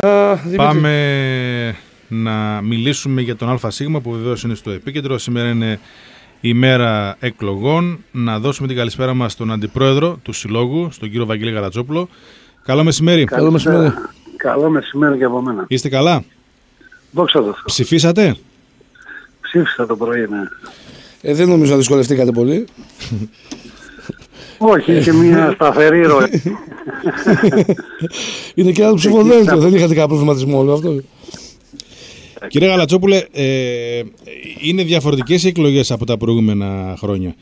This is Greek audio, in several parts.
Α, Πάμε να μιλήσουμε για τον ΑΣ που βεβαίως είναι στο επίκεντρο. Σήμερα είναι η μέρα εκλογών. Να δώσουμε την καλησπέρα μας στον Αντιπρόεδρο του Συλλόγου, στον κύριο Βαγγέλη Γαρατζόπουλο. Καλό μεσημέρι. Καλό μεσημέρι. Καλό μεσημέρι για από μένα. Είστε καλά; Δόξα τω. Ψηφίσατε; Ψήφισα το πρωί, ναι. Ε, δεν νομίζω να δυσκολευτήκατε πολύ. Όχι, είχε μια σταθερή ροή. Είναι και ένα ψηφοδέλτιο, δεν είχατε κάποιο προβληματισμό όλο αυτό. Κύριε Γαλατσόπουλε, ε, είναι διαφορετικές οι εκλογές από τα προηγούμενα χρόνια.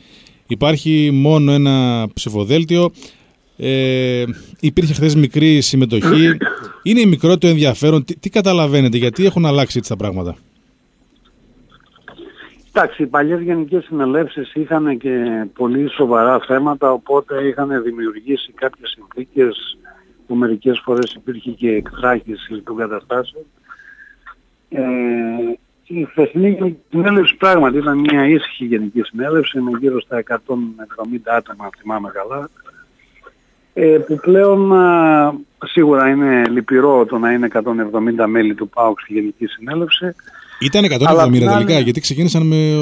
Υπάρχει μόνο ένα ψηφοδέλτιο. Ε, υπήρχε χθες μικρή συμμετοχή. Είναι μικρό το ενδιαφέρον. Τι, τι καταλαβαίνετε, γιατί έχουν αλλάξει έτσι τα πράγματα; Εντάξει, οι παλιές γενικές συνελεύσεις είχαν και πολύ σοβαρά θέματα, οπότε είχαν δημιουργήσει κάποιες συνθήκες που μερικές φορές υπήρχε και εκτράχηση των καταστάσεων. Ε, η χθεσινή γενική συνέλευση πράγματι ήταν μια ήσυχη γενική συνέλευση με γύρω στα 170 άτομα, αν θυμάμαι καλά, ε, που πλέον α, σίγουρα είναι λυπηρό το να είναι 170 μέλη του ΠΑΟΚ στη γενική συνέλευση. Ήταν 170 τελικά, γιατί ξεκίνησαν με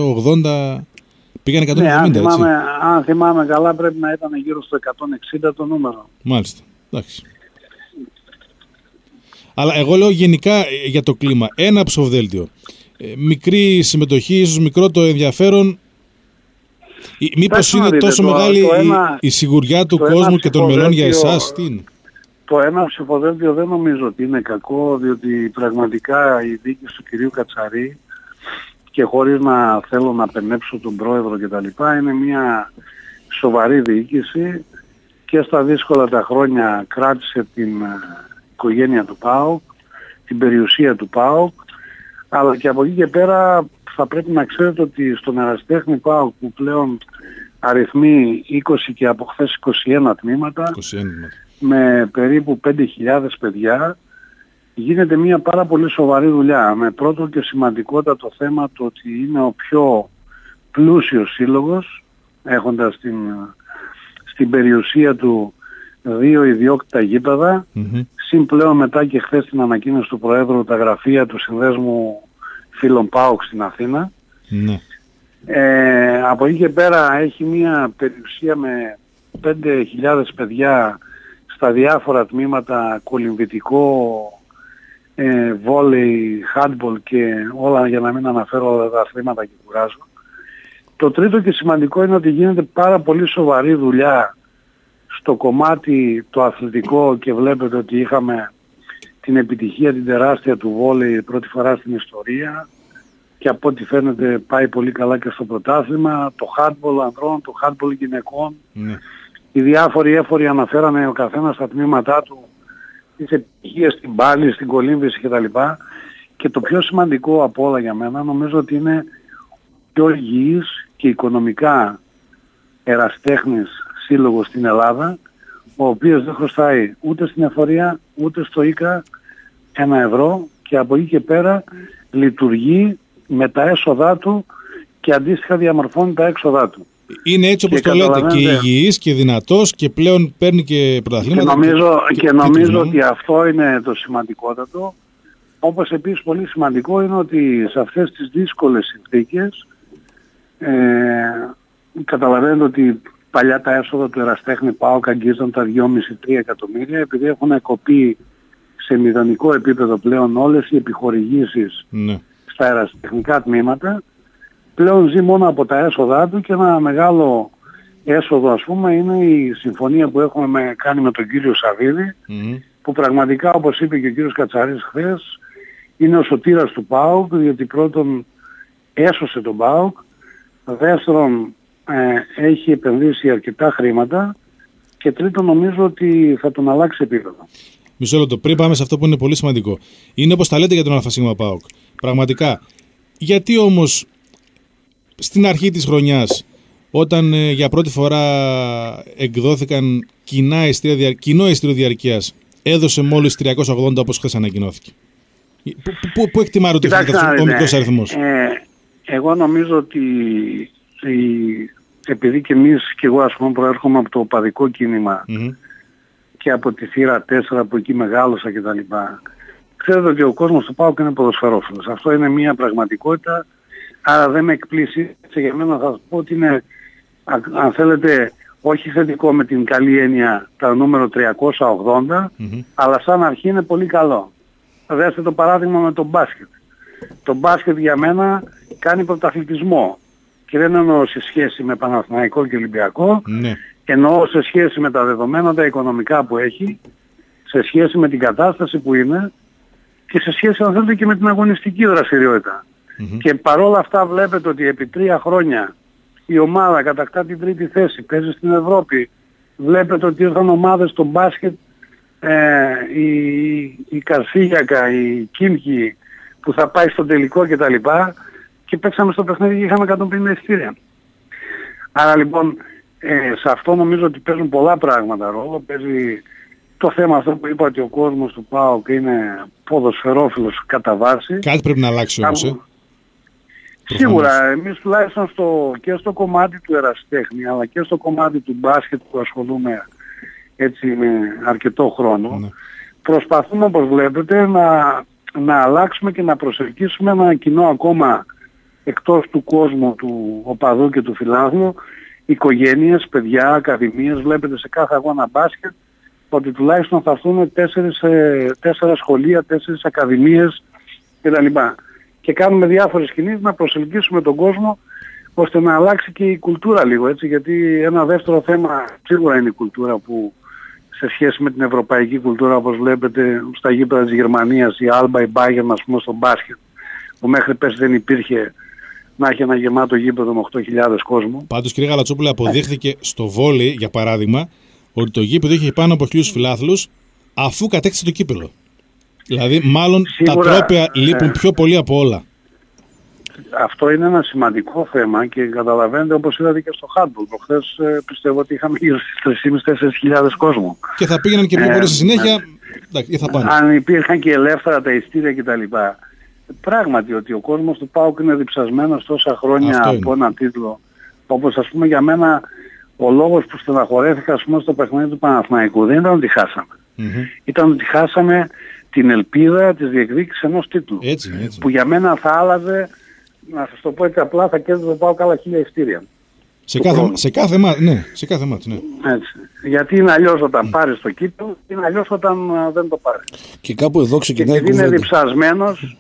80, πήγαν 170 ναι, αν θυμάμαι, αν θυμάμαι καλά πρέπει να ήταν γύρω στο 160 το νούμερο. Μάλιστα, εντάξει. Αλλά εγώ λέω γενικά ε, για το κλίμα. Ένα ψοβδέλτιο. Ε, μικρή συμμετοχή, ίσως μικρό το ενδιαφέρον. Μήπως είναι τόσο μεγάλη η, σιγουριά του κόσμου και των μελών για εσάς. Τι είναι; Το ένα ψηφοδέλτιο δεν νομίζω ότι είναι κακό, διότι πραγματικά η δίκη του κυρίου Κατσαρή και χωρίς να θέλω να πενέψω τον πρόεδρο κτλ. είναι μια σοβαρή διοίκηση και στα δύσκολα τα χρόνια κράτησε την ε, οικογένεια του ΠΑΟΚ, την περιουσία του ΠΑΟΚ, αλλά και από εκεί και πέρα θα πρέπει να ξέρετε ότι στον Εραστέχνη ΠΑΟΚ που πλέον αριθμεί 20 και από χθες 21 τμήματα, 21 με περίπου 5.000 παιδιά, γίνεται μια πάρα πολύ σοβαρή δουλειά. Με πρώτο και σημαντικότατο θέμα το ότι είναι ο πιο πλούσιος σύλλογος, έχοντας την, στην περιουσία του δύο ιδιόκτητα γήπεδα, mm-hmm. συν πλέον μετά και χθες την ανακοίνωση του Προέδρου τα γραφεία του Συνδέσμου Φίλων ΠΑΟΚ στην Αθήνα. Ναι. Ε, από εκεί και πέρα έχει μια περιουσία με 5.000 παιδιά στα διάφορα τμήματα κολυμβητικό, ε, βόλεϊ, handball και όλα για να μην αναφέρω όλα τα αθλήματα και κουράζω. Το τρίτο και σημαντικό είναι ότι γίνεται πάρα πολύ σοβαρή δουλειά στο κομμάτι το αθλητικό και βλέπετε ότι είχαμε την επιτυχία την τεράστια του βόλεϊ πρώτη φορά στην ιστορία και από ό,τι φαίνεται πάει πολύ καλά και στο πρωτάθλημα, το handball ανδρών, το handball γυναικών. Ναι. Οι διάφοροι έφοροι αναφέρανε ο καθένας στα τμήματά του τις επιτυχίες στην πάλη, στην κολύμβηση κτλ. Και το πιο σημαντικό από όλα για μένα νομίζω ότι είναι πιο υγιής και οικονομικά εραστέχνης σύλλογος στην Ελλάδα, ο οποίος δεν χρωστάει ούτε στην εφορία, ούτε στο ΙΚΑ ένα ευρώ και από εκεί και πέρα λειτουργεί με τα έσοδά του και αντίστοιχα διαμορφώνει τα έξοδά του. Είναι έτσι όπως το λέτε και υγιής και δυνατός και πλέον παίρνει και πρωταθλήματα. Και νομίζω, και, και νομίζω ότι αυτό είναι το σημαντικότατο. Όπως επίσης πολύ σημαντικό είναι ότι σε αυτές τις δύσκολες συνθήκες ε, καταλαβαίνετε ότι παλιά τα έσοδα του Εραστέχνη ΠΑΟΚ αγγίζονταν τα 2,5-3 εκατομμύρια επειδή έχουν κοπεί σε μηδενικό επίπεδο πλέον όλες οι επιχορηγήσεις ναι. στα εραστεχνικά τμήματα πλέον ζει μόνο από τα έσοδά του και ένα μεγάλο έσοδο ας πούμε είναι η συμφωνία που έχουμε με, κάνει με τον κύριο που πραγματικά όπως είπε και ο κύριος Κατσαρής χθες είναι ο σωτήρας του ΠΑΟΚ διότι πρώτον έσωσε τον ΠΑΟΚ δεύτερον ε, έχει επενδύσει αρκετά χρήματα και τρίτον νομίζω ότι θα τον αλλάξει επίπεδο. Μισό λεπτό. Πριν πάμε σε αυτό που είναι πολύ σημαντικό. Είναι όπως τα λέτε για τον ΑΣ ΠΑΟΚ. Πραγματικά. Γιατί όμως στην αρχή της χρονιάς όταν ε, για πρώτη φορά εκδόθηκαν κοινά ειστήρια, κοινό ειστήριο διαρκείας έδωσε μόλις 380 όπως χθες ανακοινώθηκε. Πού, πού, πού εκτιμάτε ότι θα ο μικρός αριθμός; Ε, εγώ νομίζω ότι η, επειδή και εμείς και εγώ ας πούμε προέρχομαι από το οπαδικό και από τη θύρα 4 που εκεί μεγάλωσα κτλ. Ξέρετε ότι ο κόσμος του ΠΑΟΚ είναι ποδοσφαιρόφιλος. Αυτό είναι μια πραγματικότητα, άρα δεν με εκπλήσει. Και για μένα θα σας πω ότι είναι, α- αν θέλετε, όχι θετικό με την καλή έννοια τα νούμερο 380, Μμμ. αλλά σαν αρχή είναι πολύ καλό. Δέστε το παράδειγμα με το μπάσκετ. Το μπάσκετ για μένα κάνει πρωταθλητισμό. Και δεν εννοώ σε σχέση με Παναθηναϊκό και Ολυμπιακό, Ναι. εννοώ σε σχέση με τα δεδομένα τα οικονομικά που έχει, σε σχέση με την κατάσταση που είναι και σε σχέση αν θέλετε και με την αγωνιστική δραστηριότητα. Μμμ. Και παρόλα αυτά βλέπετε ότι επί τρία χρόνια η ομάδα κατακτά την τρίτη θέση, παίζει στην Ευρώπη. Βλέπετε ότι ήρθαν ομάδες στο μπάσκετ, ε, η, η Καρσίγιακα, η Κίμκι που θα πάει στο τελικό κτλ. Και παίξαμε στο παιχνίδι και είχαμε 150 ειστήρια. Άρα λοιπόν ε, σε αυτό νομίζω ότι παίζουν πολλά πράγματα ρόλο. Παίζει το θέμα αυτό που είπα ότι ο κόσμος του ΠΑΟΚ είναι ποδοσφαιρόφιλος κατά βάση. Κάτι πρέπει να αλλάξει όμως, ε. Σίγουρα, εμείς τουλάχιστον στο, και στο κομμάτι του εραστέχνη αλλά και στο κομμάτι του μπάσκετ που ασχολούμαι έτσι με αρκετό χρόνο Ναι. προσπαθούμε όπως βλέπετε να, να αλλάξουμε και να προσελκύσουμε ένα κοινό ακόμα εκτός του κόσμου του οπαδού και του φιλάθλου οικογένειες, παιδιά, ακαδημίες βλέπετε σε κάθε αγώνα μπάσκετ ότι τουλάχιστον θα έρθουν τέσσερις, ε, τέσσερα σχολεία, τέσσερις ακαδημίες κτλ. Και κάνουμε διάφορες κινήσεις να προσελκύσουμε τον κόσμο ώστε να αλλάξει και η κουλτούρα λίγο έτσι γιατί ένα δεύτερο θέμα σίγουρα είναι η κουλτούρα που σε σχέση με την ευρωπαϊκή κουλτούρα όπως βλέπετε στα γήπεδα της Γερμανίας η Alba, η Bayern ας πούμε στο μπάσκετ που μέχρι πέρσι δεν υπήρχε να έχει ένα γεμάτο γήπεδο με 8.000 κόσμο. Πάντως κύριε Γαλατσόπουλε αποδείχθηκε στο βόλι, για παράδειγμα, ότι το γήπεδο είχε πάνω από χιλιούς φιλάθλους αφού κατέκτησε το κύπελο. Δηλαδή, μάλλον Σίγουρα, τα τρόπια ε. λείπουν πιο πολύ από όλα. Αυτό είναι ένα σημαντικό θέμα και καταλαβαίνετε όπως είδατε και στο handball. Προχθές ε, πιστεύω ότι είχαμε γύρω στις 3.500-4.000 κόσμο. Και θα πήγαιναν και πιο Ε, πολύ στη συνέχεια. Εντάξει, και θα πάνε. Αν υπήρχαν και ελεύθερα τα ειστήρια κτλ. Πράγματι ότι ο κόσμος του ΠΑΟΚ είναι διψασμένος τόσα χρόνια Αυτό από είναι. ένα τίτλο. Όπως ας πούμε για μένα ο λόγος που στεναχωρέθηκα ας πούμε στο παιχνίδι του Παναθηναϊκού δεν ήταν ότι χάσαμε. Μμμ. Ήταν ότι χάσαμε την ελπίδα της διεκδίκησης ενός τίτλου. Έτσι, είναι, έτσι. Που για μένα θα άλλαζε, να σας το πω έτσι απλά, θα κέρδιζε το ΠΑΟΚ άλλα χίλια ειστήρια. Σε του κάθε, χρόνου. σε κάθε μάτι, ναι, σε κάθε μάτι, ναι. Έτσι. Γιατί είναι αλλιώς όταν πάρεις το κύπελο, είναι αλλιώς όταν α, δεν το πάρεις. Και κάπου εδώ Και ξεκινάει η επειδή είναι κουβέντα. διψασμένος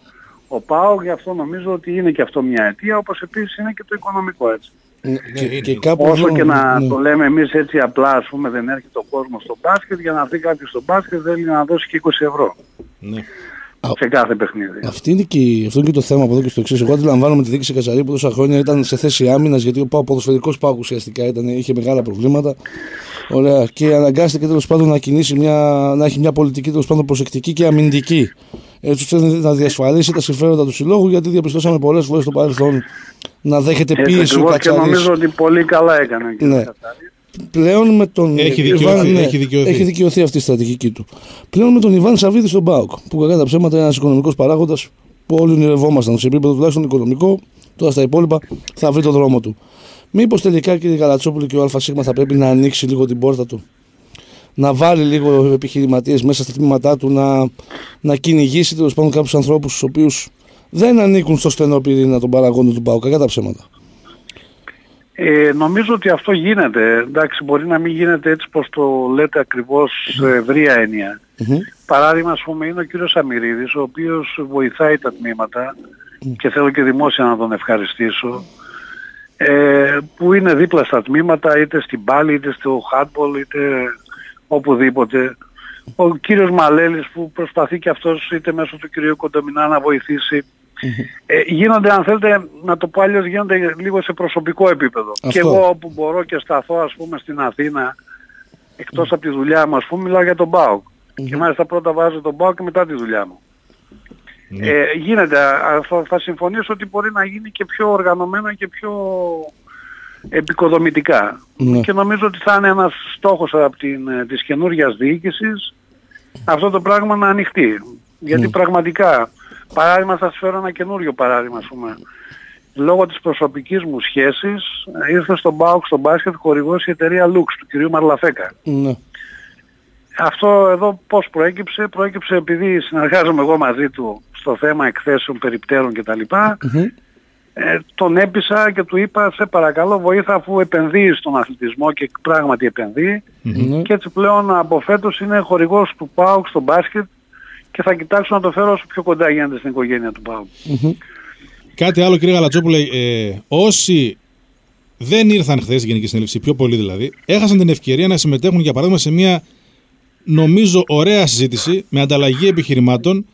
ο ΠΑΟΚ, γι' αυτό νομίζω ότι είναι και αυτό μια αιτία, όπως επίσης είναι και το οικονομικό έτσι. Ναι, Ναι, και, και κάπου Όσο εδώ- και να ναι. το λέμε εμείς έτσι απλά, ας πούμε, δεν έρχεται ο κόσμος στο μπάσκετ, για να έρθει κάποιος στο μπάσκετ θέλει να δώσει και 20 ευρώ ναι. Α, σε κάθε παιχνίδι. Αυτή είναι και, αυτό είναι και το θέμα από εδώ και στο εξής. Εγώ αντιλαμβάνομαι τη δίκηση Κασαρή που τόσα χρόνια ήταν σε θέση άμυνας γιατί ο Πάο ποδοσφαιρικός Πάο ουσιαστικά ήταν, είχε μεγάλα προβλήματα. Ωραία. Και αναγκάστηκε τέλος πάντων να κινήσει μια, να έχει μια πολιτική τέλος πάντων προσεκτική και αμυντική. Έτσι ώστε να διασφαλίσει τα συμφέροντα του συλλόγου γιατί διαπιστώσαμε πολλές φορές στο παρελθόν να δέχεται Έτσι πίεση ο ακριβώς και Κατσαρής. νομίζω ότι πολύ καλά έκανε ο κ. Ναι. Κατσαρής. Πλέον με τον Έχει Ιβάν, δικαιωθεί, ναι, έχει δικαιωθεί. έχει δικαιωθεί αυτή η στρατηγική του. Πλέον με τον Ιβάν Σαββίδη στον Μπάουκ, που κακά τα ψέματα είναι ένας οικονομικός παράγοντας που όλοι ονειρευόμασταν σε επίπεδο τουλάχιστον οικονομικό, τώρα στα υπόλοιπα θα βρει το δρόμο του. Μήπως τελικά κύριε Καλατσόπουλο και ο ΑΣ θα πρέπει να ανοίξει λίγο την πόρτα του, να βάλει λίγο επιχειρηματίες μέσα στα τμήματά του, να, να κυνηγήσει τέλος πάντων κάποιους ανθρώπους του οποίους δεν ανήκουν στο στενό πυρήνα των παραγόντων του Μπάουκ, κακά τα ψέματα. Ε, νομίζω ότι αυτό γίνεται. Εντάξει, μπορεί να μην γίνεται έτσι πως το λέτε ακριβώς σε ευρία έννοια. Μμμ. Παράδειγμα, ας πούμε, είναι ο κύριος Αμυρίδης, ο οποίος βοηθάει τα τμήματα και θέλω και δημόσια να τον ευχαριστήσω, ε, που είναι δίπλα στα τμήματα, είτε στην πάλη, είτε στο handball, είτε οπουδήποτε. Ο κύριος Μαλέλης που προσπαθεί και αυτός είτε μέσω του κυρίου Κοντομινά να βοηθήσει. Ε, γίνονται, αν θέλετε, να το πω αλλιώς, γίνονται λίγο σε προσωπικό επίπεδο. Αυτό. Και εγώ όπου μπορώ και σταθώ, ας πούμε, στην Αθήνα, εκτός από τη δουλειά μου, ας πούμε, μιλάω για τον ΠΑΟΚ. Και μάλιστα πρώτα βάζω τον ΠΑΟΚ και μετά τη δουλειά μου. Ναι. Ε, γίνεται, α, θα, θα συμφωνήσω ότι μπορεί να γίνει και πιο οργανωμένα και πιο επικοδομητικά. Ναι. Και νομίζω ότι θα είναι ένας στόχος από την, ε, της καινούργιας διοίκησης αυτό το πράγμα να ανοιχτεί. Γιατί πραγματικά, παράδειγμα θα σας φέρω ένα καινούριο παράδειγμα ας πούμε. Λόγω της προσωπικής μου σχέσης ε, ήρθε στον ΠΑΟΚ στο μπάσκετ χορηγός η εταιρεία Lux του κυρίου Μαρλαφέκα. Ναι. αυτό εδώ πώς προέκυψε; Προέκυψε επειδή συνεργάζομαι εγώ μαζί του στο θέμα εκθέσεων, περιπτέρων κτλ. Ε, τον έπεισα και του είπα σε παρακαλώ βοήθα αφού επενδύει στον αθλητισμό και πράγματι επενδύει και έτσι πλέον από φέτος είναι χορηγός του ΠΑΟΚ στο μπάσκετ και θα κοιτάξω να το φέρω όσο πιο κοντά γίνεται στην οικογένεια του ΠΑΟΚ. Κάτι άλλο κύριε Γαλατσόπουλε, ε, όσοι δεν ήρθαν χθες στη Γενική Συνέλευση, πιο πολύ δηλαδή, έχασαν την ευκαιρία να συμμετέχουν για παράδειγμα σε μια νομίζω ωραία συζήτηση με ανταλλαγή επιχειρημάτων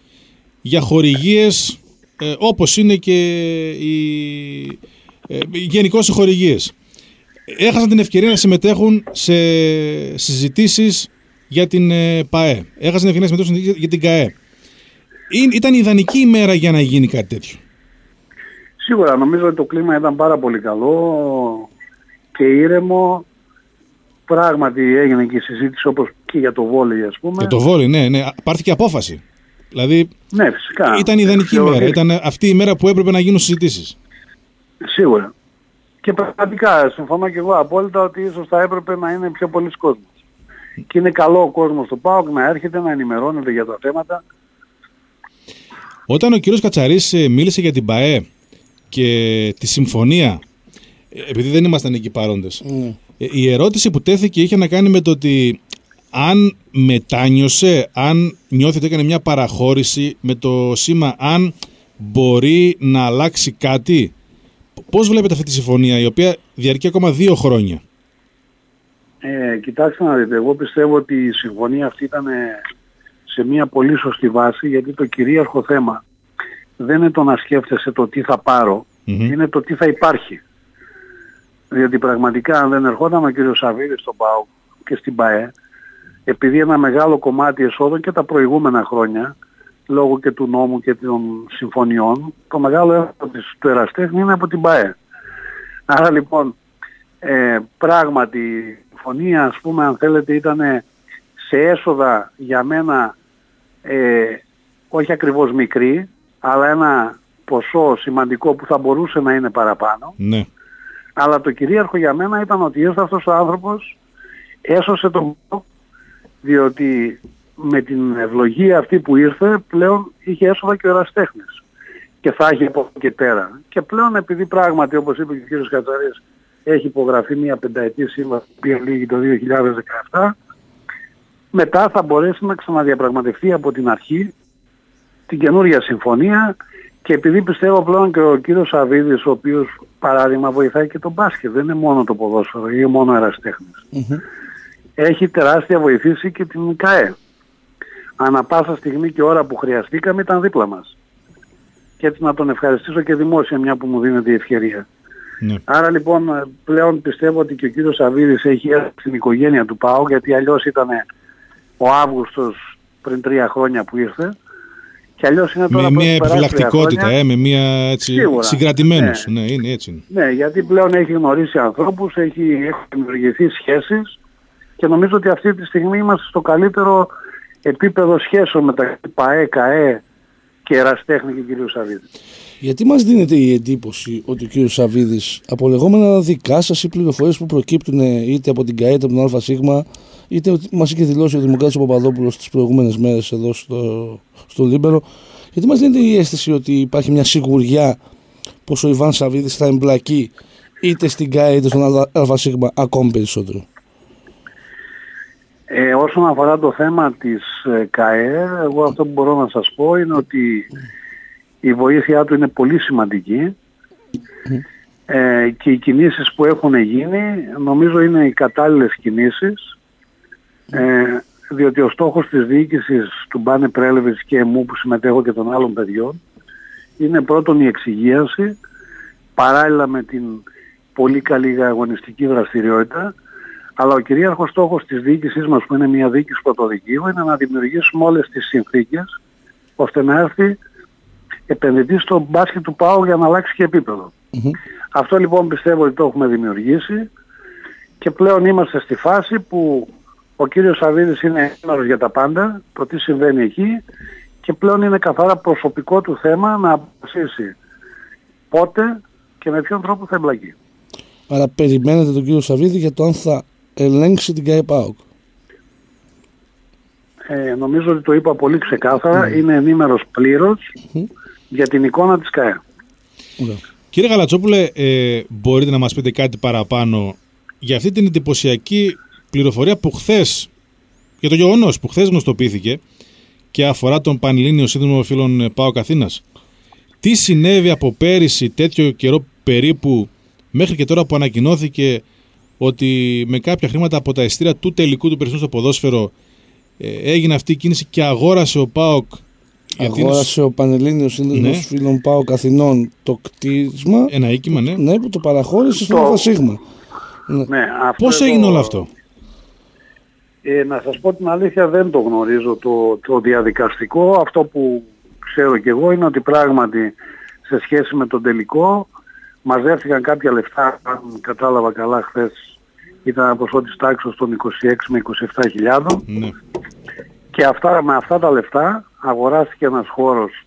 για χορηγίες ε, όπως είναι και οι ε, γενικώς οι χορηγίες. Έχασαν την ευκαιρία να συμμετέχουν σε συζητήσεις για την ε, ΠΑΕ. Έχασαν την ευκαιρία να συμμετέχουν για την ΚΑΕ. Ήταν ιδανική ημέρα για να γίνει κάτι τέτοιο; Σίγουρα νομίζω ότι το κλίμα ήταν πάρα πολύ καλό και ήρεμο. Πράγματι έγινε και η συζήτηση όπως και για το βόλεϊ ας πούμε. Για το βόλεϊ, ναι, ναι. Πάρθηκε απόφαση. Δηλαδή ναι, φυσικά. ήταν ιδανική ημέρα. Ήταν αυτή η μέρα που έπρεπε να γίνουν συζητήσεις. Σίγουρα. Και πραγματικά συμφωνώ και εγώ απόλυτα ότι ίσως θα έπρεπε να είναι πιο πολλοί κόσμος. Και είναι καλό ο κόσμος στο ΠΑΟΚ να έρχεται να ενημερώνεται για τα θέματα. Όταν ο κύριος Κατσαρής ε, μίλησε για την ΠΑΕ και τη συμφωνία, ε, επειδή δεν ήμασταν εκεί παρόντες, mm. η ερώτηση που τέθηκε είχε να κάνει με το ότι αν μετάνιωσε, αν νιώθει ότι έκανε μια παραχώρηση με το σήμα αν μπορεί να αλλάξει κάτι. Πώς βλέπετε αυτή τη συμφωνία η οποία διαρκεί ακόμα δύο χρόνια; Ε, κοιτάξτε να δείτε, εγώ πιστεύω ότι η συμφωνία αυτή ήταν σε μια πολύ σωστή βάση γιατί το κυρίαρχο θέμα δεν είναι το να σκέφτεσαι το τι θα παρω είναι το τι θα υπάρχει. Διότι πραγματικά αν δεν ερχόταν ο κύριος Σαββίδης στον ΠΑΟ και στην ΠΑΕ επειδή ένα μεγάλο κομμάτι εσόδων και τα προηγούμενα χρόνια, λόγω και του νόμου και των συμφωνιών, το μεγάλο έργο του Εραστέχνη είναι από την ΠΑΕ. Άρα λοιπόν, ε, πράγματι, η συμφωνία, ας πούμε, αν θέλετε, ήταν σε έσοδα για μένα ε, όχι ακριβώς μικρή, αλλά ένα ποσό σημαντικό που θα μπορούσε να είναι παραπάνω. Ναι. Αλλά το κυρίαρχο για μένα ήταν ότι ήρθε αυτός ο άνθρωπος, έσωσε τον διότι με την ευλογία αυτή που ήρθε πλέον είχε έσοδα και ο εραστέχνης και θα έχει από εκεί και πέρα. Και πλέον επειδή πράγματι όπως είπε και ο κ. Κατσαρής έχει υπογραφεί μια πενταετής σύμβαση που λήγει το 2017 μετά θα μπορέσει να ξαναδιαπραγματευτεί από την αρχή την καινούργια συμφωνία και επειδή πιστεύω πλέον και ο κύριος Σαββίδης ο οποίος παράδειγμα βοηθάει και τον μπάσκετ δεν είναι μόνο το ποδόσφαιρο ή μόνο εραστέχνης έχει τεράστια βοηθήσει και την ΚΑΕ. Ανά πάσα στιγμή και ώρα που χρειαστήκαμε ήταν δίπλα μας. Και έτσι να τον ευχαριστήσω και δημόσια μια που μου δίνεται η ευκαιρία. Ναι. Άρα λοιπόν πλέον πιστεύω ότι και ο κύριος Σαββίδης έχει έρθει στην οικογένεια του ΠΑΟ γιατί αλλιώς ήταν ο Αύγουστος πριν τρία χρόνια που ήρθε και αλλιώς είναι τώρα με μια επιφυλακτικότητα, ε, με μια έτσι, συγκρατημένος. Ναι. ναι. είναι έτσι. Ναι, γιατί πλέον έχει γνωρίσει ανθρώπους, έχει, έχει δημιουργηθεί σχέσεις και νομίζω ότι αυτή τη στιγμή είμαστε στο καλύτερο επίπεδο σχέσεων μεταξύ ΠΑΕ, ΚΑΕ και Ερασιτέχνη και κ. Σαββίδη. Γιατί μας δίνεται η εντύπωση ότι ο κ. Σαββίδης από λεγόμενα δικά σας ή πληροφορίες που προκύπτουν είτε από την ΚΑΕ είτε από την ΑΣ είτε μας είχε δηλώσει ο Δημοκράτης Παπαδόπουλος τις προηγούμενες μέρες εδώ στο, στο Λίμπερο γιατί μας δίνεται η αίσθηση ότι υπάρχει μια σιγουριά πως ο Ιβάν Σαββίδης θα εμπλακεί είτε στην ΚΑΕ είτε στον ΑΣ ακόμη περισσότερο; Ε, όσον αφορά το θέμα της ε, ΚΑΕ, εγώ αυτό που μπορώ να σας πω είναι ότι η βοήθειά του είναι πολύ σημαντική. Ε, και οι κινήσεις που έχουν γίνει νομίζω είναι οι κατάλληλες κινήσεις ε, διότι ο στόχος της διοίκησης του Μπάνε Πρέλεβης και εμού που συμμετέχω και των άλλων παιδιών είναι πρώτον η εξυγίαση παράλληλα με την πολύ καλή αγωνιστική δραστηριότητα. Αλλά ο κυρίαρχος στόχος της διοίκησής μας που είναι μια διοίκηση πρωτοδικείου είναι να δημιουργήσουμε όλες τις συνθήκες ώστε να έρθει επενδυτής στο μπάσκετ του ΠΑΟ για να αλλάξει και επίπεδο. Αυτό λοιπόν πιστεύω ότι το έχουμε δημιουργήσει και πλέον είμαστε στη φάση που ο κύριος Σαββίδης είναι ένωρος για τα πάντα, το τι συμβαίνει εκεί και πλέον είναι καθαρά προσωπικό του θέμα να αποφασίσει πότε και με ποιον τρόπο θα εμπλακεί. Άρα περιμένετε τον κύριο Σαββίδη για το αν θα ελέγξει την ΚΑΕ ΠΑΟΚ. ε, νομίζω ότι το είπα πολύ ξεκάθαρα, είναι ενήμερος πλήρως για την εικόνα της ΚΑΕ. Ωραία. Κύριε Γαλατσόπουλε, ε, μπορείτε να μας πείτε κάτι παραπάνω για αυτή την εντυπωσιακή πληροφορία που χθες, για το γεγονός που χθες γνωστοποιήθηκε και αφορά τον Πανελλήνιο Σύνδρομο Φίλων ε, Πάο Καθήνας. Τι συνέβη από πέρυσι τέτοιο καιρό περίπου μέχρι και τώρα που ανακοινώθηκε ότι με κάποια χρήματα από τα εστία του τελικού του περσινού στο ποδόσφαιρο ε, έγινε αυτή η κίνηση και αγόρασε ο ΠΑΟΚ γιατί είναι Αγόρασε ο Πανελλήνιος Σύνδεσμος Ναι. Φίλων Πάο Καθηνών το κτίσμα. ένα οίκημα, ναι. Ναι, που το παραχώρησε στον Το- ΑΦΑΣίγμα. Ναι, αυτό Πώς εδώ- έγινε όλο αυτό; Ε, να σας πω την αλήθεια δεν το γνωρίζω το, το διαδικαστικό. Αυτό που ξέρω κι εγώ είναι ότι πράγματι σε σχέση με τον τελικό μαζεύτηκαν κάποια λεφτά, αν κατάλαβα καλά χθες ήταν ένα ποσό της τάξης των 26 με 27 χιλιάδων ναι. Και αυτά, με αυτά τα λεφτά αγοράστηκε ένας χώρος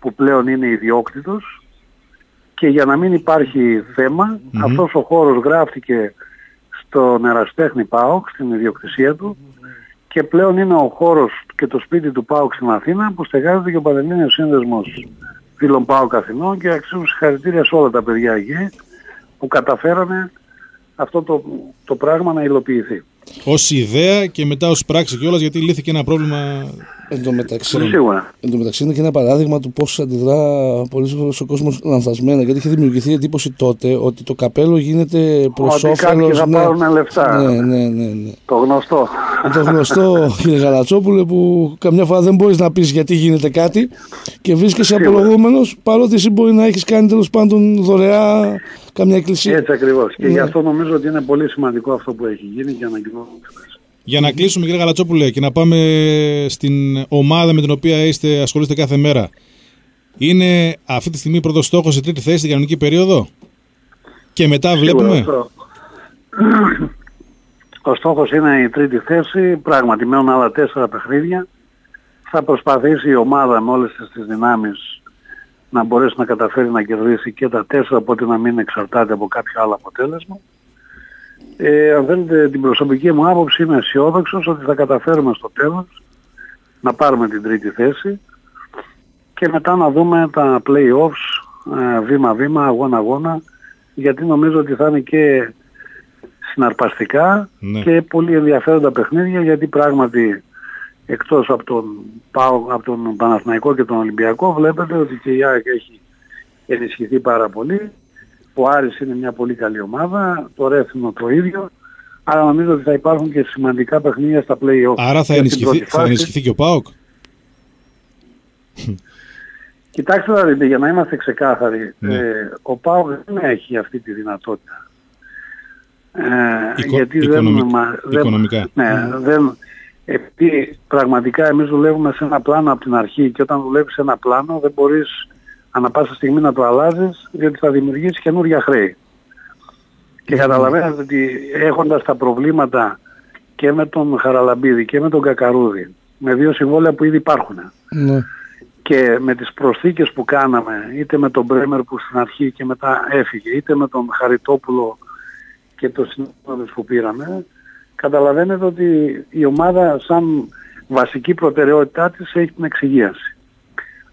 που πλέον είναι ιδιόκτητος και για να μην υπάρχει θέμα Μμμ. αυτός ο χώρος γράφτηκε στον Εραστέχνη ΠΑΟΚ στην ιδιοκτησία του και πλέον είναι ο χώρος και το σπίτι του ΠΑΟΚ στην Αθήνα που στεγάζεται και ο Πανελλήνιος Σύνδεσμος φίλων ΠΑΟΚ Αθηνών και αξίζουν συγχαρητήρια σε όλα τα παιδιά εκεί που καταφέρανε αυτό το, το πράγμα να υλοποιηθεί. Ω ιδέα και μετά ως πράξη κιόλας γιατί λύθηκε ένα πρόβλημα. Εν τω μεταξύ, Σίγουρα. εν τω μεταξύ είναι και ένα παράδειγμα του πώς αντιδρά πολύ ο κόσμος λανθασμένα. Γιατί είχε δημιουργηθεί η εντύπωση τότε ότι το καπέλο γίνεται προς Ότι κάποιοι όφελο. θα πάρουν λεφτά. Ναι, ναι, ναι, ναι. Το γνωστό. το γνωστό κύριε Γαλατσόπουλε που καμιά φορά δεν μπορείς να πεις γιατί γίνεται κάτι και βρίσκεσαι Σίγουρα. απολογούμενος παρότι εσύ μπορεί να έχεις κάνει τέλος πάντων δωρεά καμιά εκκλησία. Έτσι ακριβώς. Και Ναι. γι' αυτό νομίζω ότι είναι πολύ σημαντικό αυτό που έχει γίνει και ανακοινώνουμε. Για να κλείσουμε, κύριε Γαλατσόπουλε, και να πάμε στην ομάδα με την οποία είστε, ασχολείστε κάθε μέρα. Είναι αυτή τη στιγμή πρώτος στόχος η τρίτη θέση στην κανονική περίοδο; Και μετά βλέπουμε. Σίγουρα, αυτό. Ο στόχος είναι η τρίτη θέση. Πράγματι, μένουν άλλα τέσσερα παιχνίδια. Θα προσπαθήσει η ομάδα με όλες τις, τις δυνάμεις να μπορέσει να καταφέρει να κερδίσει και τα τέσσερα, οπότε να μην εξαρτάται από κάποιο άλλο αποτέλεσμα. Ε, αν θέλετε την προσωπική μου άποψη είμαι αισιόδοξος ότι θα καταφέρουμε στο τέλος να πάρουμε την τρίτη θέση και μετά να δούμε τα play-offs ε, βήμα-βήμα, αγώνα-αγώνα γιατί νομίζω ότι θα είναι και συναρπαστικά Ναι. και πολύ ενδιαφέροντα παιχνίδια γιατί πράγματι εκτός από τον, ΠΑΟ, από τον Παναθηναϊκό και τον Ολυμπιακό βλέπετε ότι και η ΑΕΚ έχει ενισχυθεί πάρα πολύ. Ο Άρης είναι μια πολύ καλή ομάδα, το Ρέθινο το ίδιο. Άρα νομίζω ότι θα υπάρχουν και σημαντικά παιχνίδια στα play-off. Άρα θα Για την ενισχυθεί, πρώτη θα φάση. ενισχυθεί και ο ΠΑΟΚ; Κοιτάξτε να δείτε, για να είμαστε ξεκάθαροι, Ναι. ε, ο ΠΑΟΚ δεν έχει αυτή τη δυνατότητα. Ε, Οικο- γιατί οικονομικ- δεν, μα- δεν- οικονομικά. Ναι, δεν, επειδή πραγματικά εμείς δουλεύουμε σε ένα πλάνο από την αρχή και όταν δουλεύεις σε ένα πλάνο δεν μπορείς ανα πάσα στιγμή να το αλλάζεις διότι θα δημιουργήσει καινούργια χρέη. Και καταλαβαίνετε ότι έχοντας τα προβλήματα και με τον Χαραλαμπίδη και με τον Κακαρούδη με δύο συμβόλαια που ήδη υπάρχουν Ναι. και με τις προσθήκες που κάναμε είτε με τον Μπρέμερ που στην αρχή και μετά έφυγε είτε με τον Χαριτόπουλο και το συνόδευση που πήραμε καταλαβαίνετε ότι η ομάδα σαν βασική προτεραιότητά της έχει την εξυγίαση.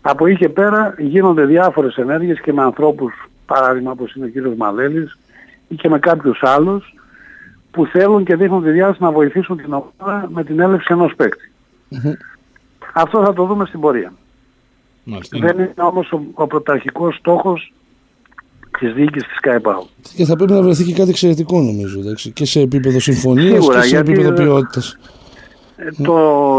Από εκεί και πέρα γίνονται διάφορες ενέργειες και με ανθρώπους παράδειγμα όπως είναι ο κύριος Μαλέλης ή και με κάποιους άλλους που θέλουν και δείχνουν τη διάθεση να βοηθήσουν την ομάδα με την έλευση ενός παίκτη. Αυτό θα το δούμε στην πορεία. Μάλιστα. Δεν είναι όμως ο, ο πρωταρχικός στόχος της διοίκησης της ΚΑΕΠΑΟ. Και θα πρέπει να βρεθεί και κάτι εξαιρετικό νομίζω. Εντάξει, και σε επίπεδο συμφωνίας Σίγουρα, και σε γιατί, επίπεδο ε, ποιότητας. Ε, το,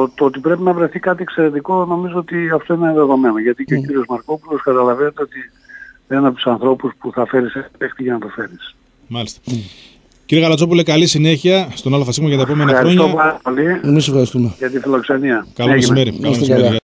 το ότι πρέπει να βρεθεί κάτι εξαιρετικό νομίζω ότι αυτό είναι δεδομένο. Γιατί και ο κύριος Μαρκόπουλος καταλαβαίνετε ότι δεν είναι από τους ανθρώπους που θα φέρεις ένα παίχτη για να το φέρεις. Μάλιστα. Κύριε Γαλατσόπουλε, καλή συνέχεια στον ΑΣ για τα επόμενα Ευχαριστώ χρόνια. πάρα πολύ Εμείς ευχαριστούμε. για τη φιλοξενία. Καλό Έγινε. μεσημέρι.